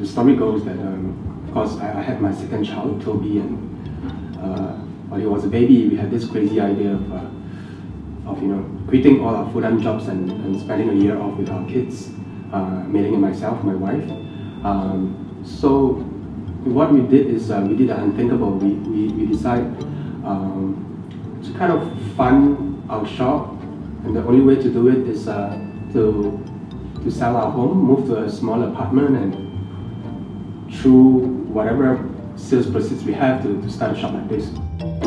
the story goes that, um, of course, I, I, had my second child, Toby, and uh, while he was a baby, we had this crazy idea of, uh, of you know, quitting all our full-time jobs and, and spending a year off with our kids, uh, Mei and myself, my wife. Um, so what we did is uh, we did the unthinkable. We, we, we decided um, to kind of fund our shop, and the only way to do it is uh, to to sell our home, move to a small apartment, and through whatever sales proceeds we have to, to start a shop like this.